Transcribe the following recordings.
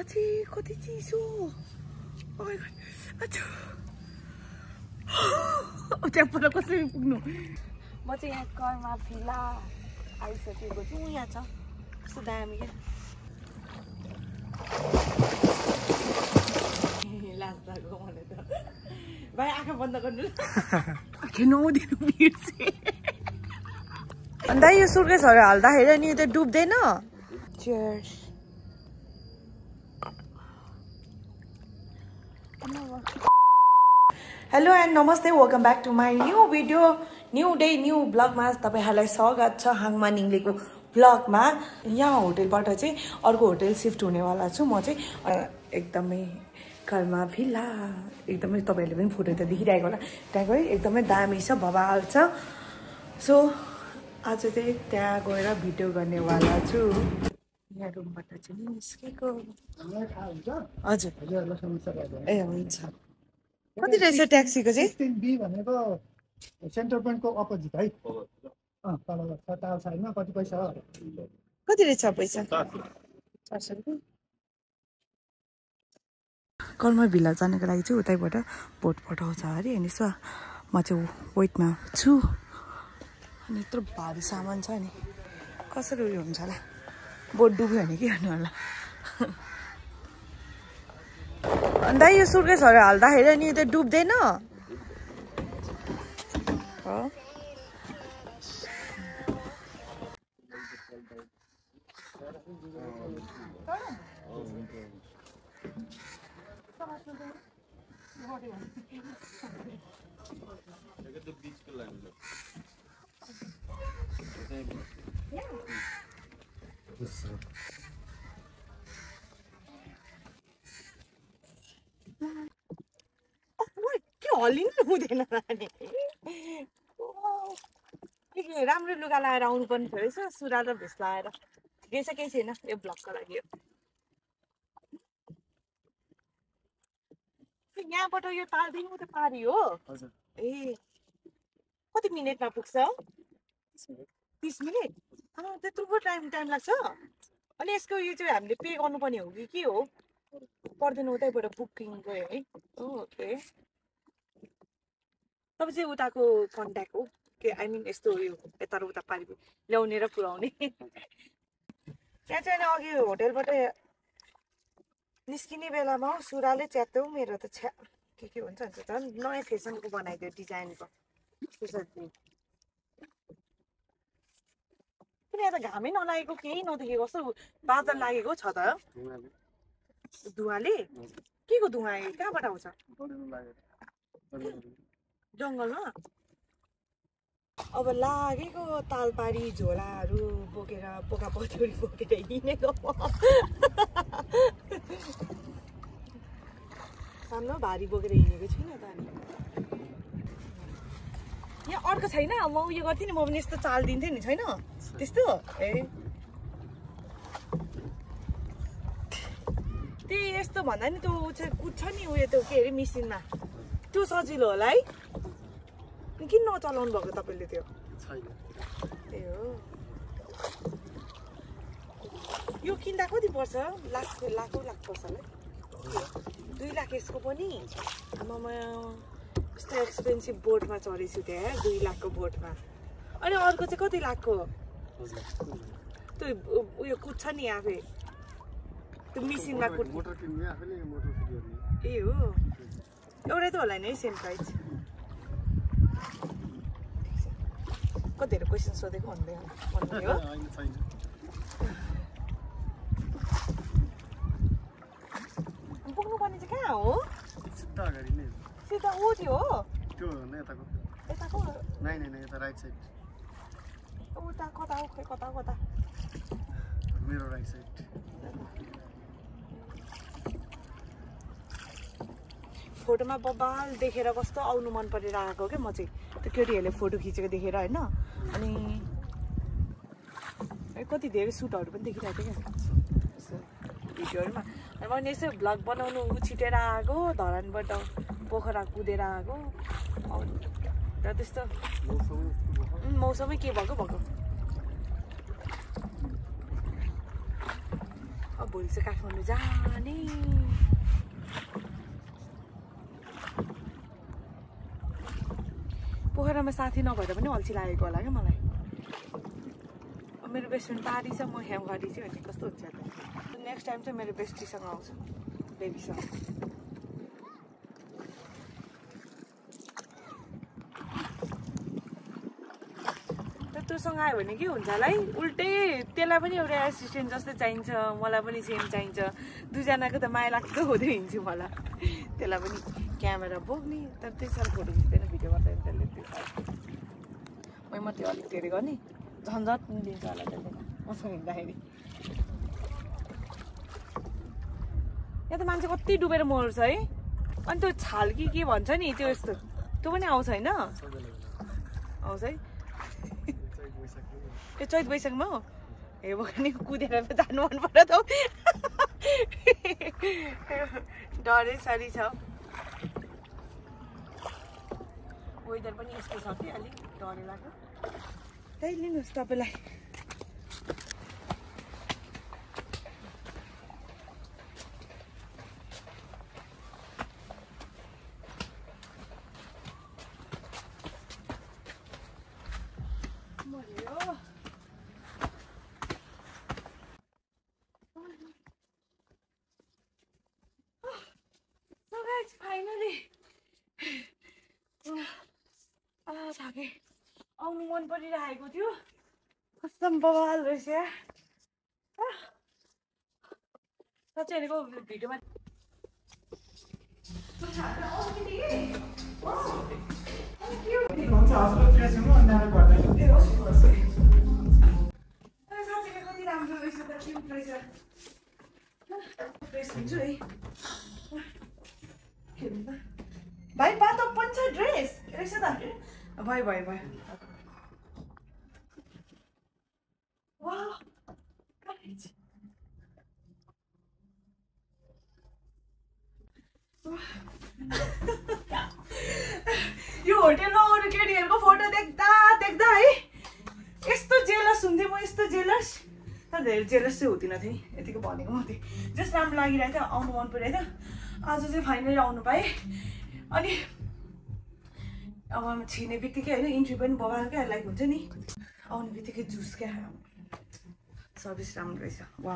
अझै कति चिसो त्यहाँबाट कसरी पुग्नु म चाहिँ यहाँ करमा फिला आइसकेको छु यहाँ छ कस्तो दामी क्या लाग्दाको मलाई त भाइ आँखा बन्द गर्नु नौदिनु बिर्से अन्त यो सुर्केसहरू हाल्दाखेरि नि त्यो डुब्दैन Cheers. हेलो एन्ड नमस्ते welcome back to my new video new day new ब्लगमा तपाईँहरूलाई स्वागत छ हाङमा निङ्लेको ब्लगमा यहाँ होटेलबाट चाहिँ अर्को होटेल सिफ्ट हुनेवाला छु। म चाहिँ एकदमै घरमा भिला एकदमै तपाईँहरूले पनि फोटो त देखिरहेको होला। त्यहाँको है एकदमै दामी छ भवाल छ। सो आज चाहिँ त्यहाँ गएर भिडियो गर्नेवाला छु। यहाँ रुमबाट चाहिँ निस्केको। हजुर। ए हुन्छ। कति रहेछ ट्याक्सीको चाहिँ? सिक्सटिन बी भनेको सेन्टर पोइन्टको अपोजिट है। तल साइडमा कति पैसा? कति रहेछ पैसा? चार सय रुपियाँ कर्म भिल्ला जानको लागि चाहिँ उतैबाट बोट पठाउँछ अरे अनि यसो म चाहिँ वेटमा छु। अनि यत्रो भारी सामान छ नि। कसरी उयो हुन्छ होला? बोट डुब्यो भने के गर्नु होला अन्त यो सुर्केसहरू हाल्दाखेरि नि त्यो डुब्दैन हो ओइ, के हल्लिनु के राम्रो लुगा लगाएर आउनु पर्ने थियो रहेछ सुरुवाल र भेस्ट लगाएर ठिकै केही छैन यो ब्लगको लागि हो यहाँबाट यो तालदेखि उता पारी हो ए कति मिनटमा पुग्छ तिस मिनट त्यत्रो पो टाइम टाइम लाग्छ। अनि यसको यो चाहिँ हामीले पे गर्नुपर्ने हो कि के हो? पर्दैन उतैबाट बुकिङ गयो है। ओके तपाईँ चाहिँ उताको कन्ट्याक्ट हो? के आई मिन यस्तो उयो यता र उता पारि ल्याउने र पुऱ्याउने। त्यहाँ चाहिँ अघि होटेलबाट निस्किने बेलामा हौ सुराले च्यात्यो मेरो त छ्या के के हुन्छ हुन्छ झन् नयाँ फेसनको बनाइदियो डिजाइनको सुसज्जी किन यहाँ त घामै नलागेको केही नदेखेको कस्तो बादल लागेको छ त। धुवाले? के को धुवा कहाँबाट आउँछ? जङ्गलमा? अब लागेको तालपारी झोलाहरू बोकेर पोका पछौडी बोकेर हिँडेको। सानो भारी बोकेर हिँडेको छुइनँ त अनि। यहाँ अर्को छैन? म उयो गर्थेँ नि म पनि यस्तो चाल दिन्थेँ नि छैन? त्यस्तो ए। त्यही यस्तो भन्दा नि त्यो चाहिँ कुद्छ नि उयो त्यो के अरे मिसिनमा? त्यो सजिलो होला है। किन नचलाउनु भएको तपाईँले त्यो? ए हो। यो किन्दा कति पर्छ? लाख लाखौँ लाख पर्छ होला दुई लाख यसको पनि। आमामा यस्तो एक्सपेन्सिभ बोटमा चढेको छु त्यहाँ दुई लाखको बोटमा। अनि अर्को चाहिँ कति लाखको? त्यो उयो कुद्छ नि आफै? त्यो मिसिनमा गर्ने। ए हो? एउटै त होला नि है सेम प्राइस कति धेरै क्वेसन सोधेको भन्दै भन्दै हो? होइन पुग्नुपर्ने चाहिँ कहाँ हो? सिधा ऊ त्यो हो? यताको यताको? नाइ नाइ नाइ यता राइट साइड उता कता हो खै कता कता मेरो राइट साइड फोटोमा बबाल देखेर कस्तो आउनु मन परेर आएको क्या म चाहिँ? त्यो केटीहरूले फोटो खिचेको देखेर होइन? अनि कति धेरै सुटहरू पनि देखिरहेको थिएँ क्या। भिडियोहरूमा। अनि मैले यसो भ्लग बनाउनु छिटेर आएको धरानबाट पोखरा कुदेर आएको। र त्यस्तो। मौसमै के भएको भएको भोलि चाहिँ काठमाडौँ जाने। पोखरामा साथी नभएर पनि अल्छी लागेको होला क्या मलाई। अब मेरो बेस्ट फ्रेन्ड पारी छ म ह्याम गरी चाहिँ भने कस्तो हुन्छ त। नेक्स्ट टाइम चाहिँ मेरो बेस्टीसँग आउँछु बेबीसँग त्यत्रोसँग आयो भने के हुन्छ होला है? उल्टै त्यसलाई पनि एउटा एसिस्टेन्ट जस्तै चाहिन्छ मलाई पनि सेम चाहिन्छ। दुईजनाको त माया लाग्दो हुँदै हिँड्छु मलाई। त्यसलाई पनि क्यामेरा बोक्ने तर त्यति साह्रो फोटो खिच्दैन भिडियो गर्दैन त्यसले त्यो मै मात्रै अलिक धेरै गर्ने। झन्झट दिन्छ होला त्यसले। मसँग हिँड्दाखेरि। यहाँ त मान्छे कति डुबेर मर्छ है। अनि त्यो छाल कि के भन्छ नि त्यो यस्तो। त्यो पनि आउँछ होइन? आउँछ है? त्यो चैत वैशाखमा हो हे भगवान् कुदेर जानु मन पर्यो त। डरै सरी छ। वेदर पनि यस्तो छ कि अलिक डरै लाग्यो। त्यही लिनुहोस् तपाईँलाई। Guys, finally. आ थाकेँ आउनु मन परिरहेको थियो कस्तो बवाल रहेछ साँच्चै हेरेको भिडियोमा साँच्चै कति राम्रो रहेछ त क्युट रहेछ फ्रेस हुन्छु है भाइ पातो पनि छ ड्रेस रहेछ त भयो भयो भयो. यो होटेलमा अरू केटीहरूको फोटो देख्दा देख्दा है. यस्तो जेलस हुन्थेँ म यस्तो जेलस तर धेरै जेलस चाहिँ हुँदिनँ थिएँ यतिको भनेको मात्रै। जस्ट राम्रो लागिरहेको थियो आउनु मन परिरहेको थियो। आज चाहिँ फाइनली आउनु पाएँ अनि अब छिर्ने बित्तिकै होइन इन्ट्री पनि बबाल क्या लाइक हुन्छ नि। आउने बित्तिकै जुस क्या। सर्भिस राम्रो रहेछ। वा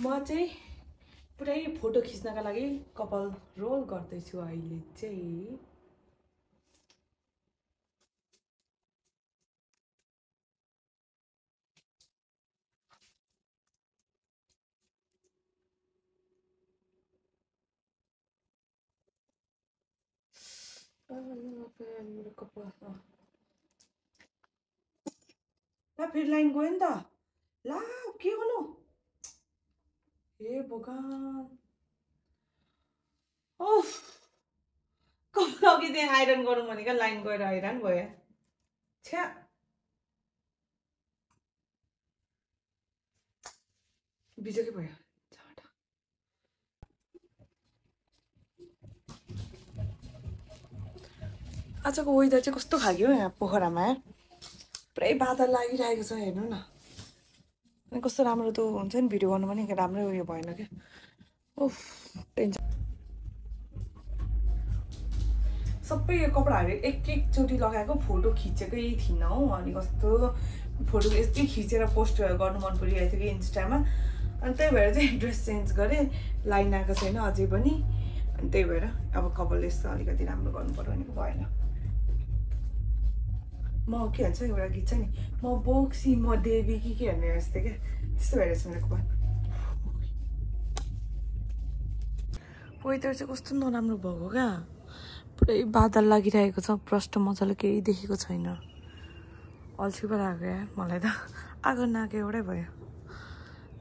म चाहिँ पुरै फोटो खिच्नका लागि कपाल रोल गर्दैछु अहिले चाहिँ आ, यहाँ पे मेरो कपाल अँ। ला फेरि लाइन गयो नि त ला के गर्नु हे भगवान् ओफ कपाल अघि त्यहाँ आइरन गरौँ भनेको लाइन गएर हैरान भयो छ्या बिजोकै भयो आजको वेदर चाहिँ कस्तो हो यहाँ पोखरामा पुरै बादल लागिरहेको छ हेर्नु न। अनि कस्तो राम्रो त हुन्छ नि भिडियो गर्नु पनि राम्रै उयो भएन क्या। उफ टेन्सन। सबै यो कपडाहरू एक एकचोटि लगाएको फोटो खिचेकै थिइनँ हौ। अनि कस्तो फोटो यस्तै खिचेर पोस्ट गर्नु मन परिरहेको थियो कि इन्स्टामा। अनि त्यही भएर चाहिँ ड्रेस चेन्ज गरेँ लाइन आएको छैन अझै पनि। अनि त्यही भएर अब कपाल यस्तो अलिकति राम्रो गर्नु पर्यो भनेको भएन। म के भन्छ एउटा गीत छ नि म बोक्सी म देवी कि के भन्ने जस्तै क्या त्यस्तो भएर चाहिँ मेरो कपाल वेदर चाहिँ कस्तो नराम्रो भएको क्या पुरै बादल लागिरहेको छ प्रष्ट मजाले केही देखेको छैन अल्छी पो लाग्यो यार मलाई त आगो नाको एउटै भयो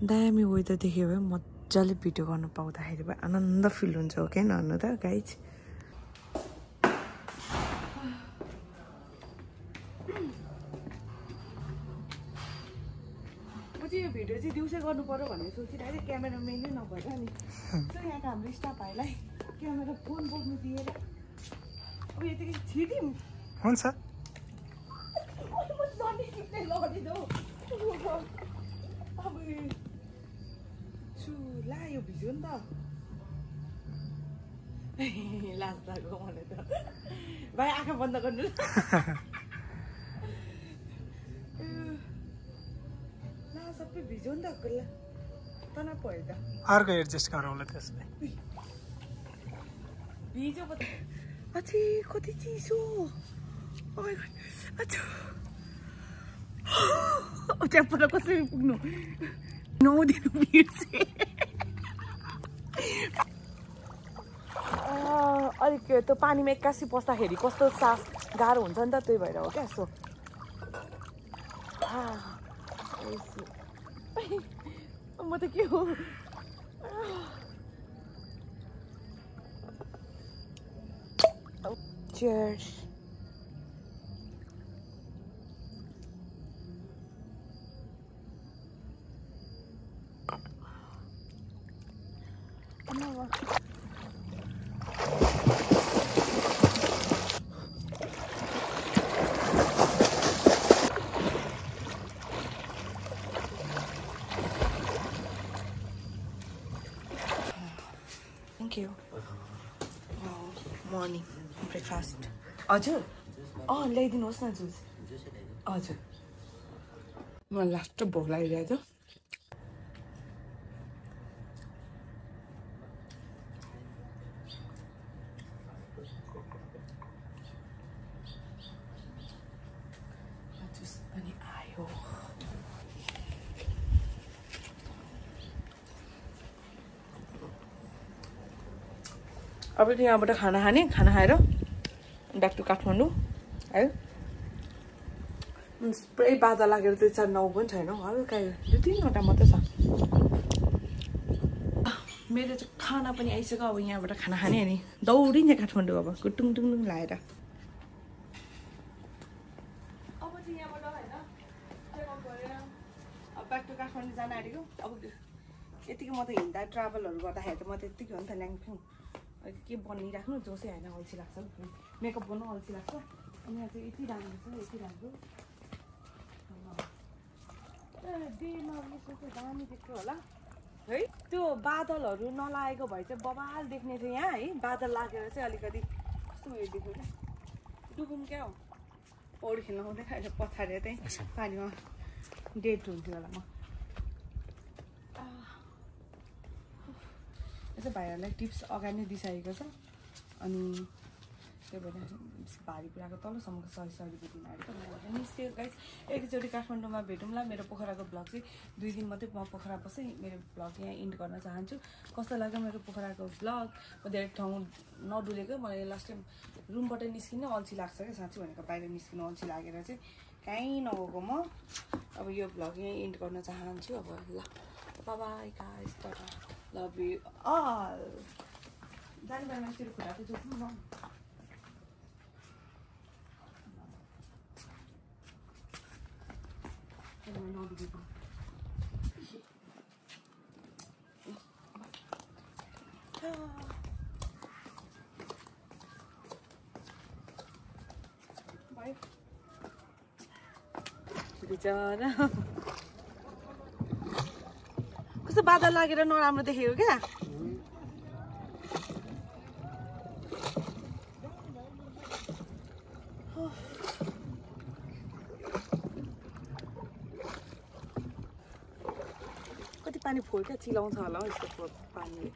दामी वेदर देख्यो भए मजाले भिडियो गर्नु पाउँदाखेरि भयो आनन्द फिल हुन्छ हो कि नर्नु त गाइज गर्नु पर्यो भनेर सोचिरहेको थिएँ नै नभएर नि। त्यो यहाँको हाम्रो स्टाफहरूलाई क्यामेरा फोन बोक्नु दिएर। अब यतिकै छिरिदिउँ हुन्छ। अब ला यो भिज्यो नि त। लाज लाग्यो मलाई त। भाइ आँखा बन्द गर्नु ल ला सबै भिज्यो नि त ल। तनाव भयो त। अर्को एडजस्ट गरौँला त्यसलाई। भिजो त। अझै कति चिसो। Oh त्यहाँ पर कसरी पुग्नु? नौ दिन बिर्से अलिक त्यो पानीमा एक्कासी पस्दाखेरि कस्तो साफ गाह्रो हुन्छ नि त त्यही भएर हो क्या यसो आह, यसो। म त के हो Cheers. Thank you. Morning breakfast हजुर अँ ल्याइदिनुहोस् न जुस हजुर मलाई लास्ट भोक लागिरहेको थियो जुस पनि आयो अब चाहिँ यहाँबाट खाना खाने खाना खाएर ब्याक टु काठमाडौँ है पुरै बाधा लागेर त्यो चार नौ पनि छैन हौ, हल्का दुई तिनवटा मात्रै छ। मेरो चाहिँ खाना पनि आइसक्यो अब यहाँबाट खाना खाने अनि दौडिने काठमाडौँ अब गुटुङ टुङ लाएर। अब चाहिँ यहाँबाट होइन चेकअप गरेर अब ब्याक टु काठमाडौँ जान आँटेको। अब यतिकै म त हिँड्दा ट्राभलहरू गर्दाखेरि त म त यत्तिकै हो नि त ल्याङफ्याङ। के बनिराख्नु जोसै होइन अल्छी लाग्छ मेकअप गर्नु अल्छी लाग्छ। अनि यहाँ चाहिँ यति राम्रो छ यति राम्रो। ए, डेमा यसो चाहिँ दामी देख्थ्यो होला। है त्यो बादलहरू नलागेको भए चाहिँ बबाल देख्ने थियो यहाँ है। बादल लागेर चाहिँ अलिकति कस्तो उयो देख्यो क्या। डुबुम क्या हो? पौडी खेल्न आउँदैन अहिले पछाडि चाहिँ पानीमा डेट हुन्थ्यो होला म। यसो भाइहरूलाई टिप्स अगाडि नै दिइसकेको छ। अनि त्यही भएर भारी कुराको तलसम्मको सरी सरीको दिन आएको म गाइस एकचोटि काठमाडौँमा भेटौँला। मेरो पोखराको ब्लग चाहिँ दुई दिन मात्रै म पोखरा बसेँ। मेरो ब्लग यहाँ इन्ड गर्न चाहन्छु। कस्तो लाग्यो मेरो पोखराको ब्लग? म धेरै ठाउँ नडुलेको। मलाई लास्ट टाइम रुमबाट निस्किनु अल्छी लाग्छ क्या साँच्ची भनेको। बाहिर निस्किनु अल्छी लागेर चाहिँ कहीँ नगएको म। अब यो ब्लग यहीँ इन्ड गर्न चाहन्छु। अब ल bye guys Lobby. Ah! Dann werden wir natürlich Kurabi dürfen machen. Dann werden wir Lobby machen. Bye. Good job. कस्तो बादल लागेर नराम्रो देखेको क्या? कति पानी फोर क्या चिलाउँछ होला हौ यस्तो पानीले